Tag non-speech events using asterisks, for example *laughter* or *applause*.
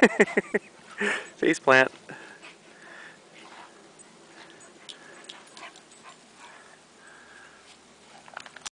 *laughs* Face plant.